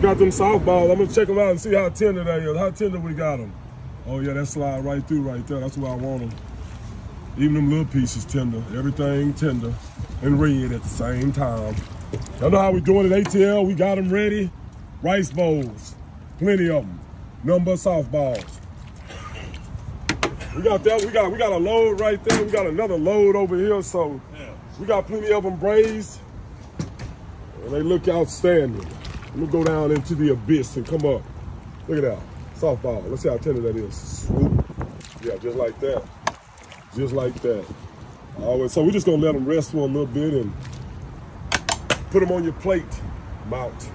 We got them softballs. I'm gonna check them out and see how tender they is. How tender we got them. Oh yeah, that slide right through right there. That's where I want them. Even them little pieces tender. Everything tender and red at the same time. Y'all know how we doing at ATL. We got them ready. Rice bowls. Plenty of them. Number softballs. We got that. We got we got a load right there. We got another load over here. So Yeah. we got plenty of them braised. And they look outstanding. Let me go down into the abyss and come up. Look at that. Softball. Let's see how tender that is. Swoop. Yeah, just like that. Just like that. Always. So we're just gonna let them rest for a little bit and put them on your plate. Mount.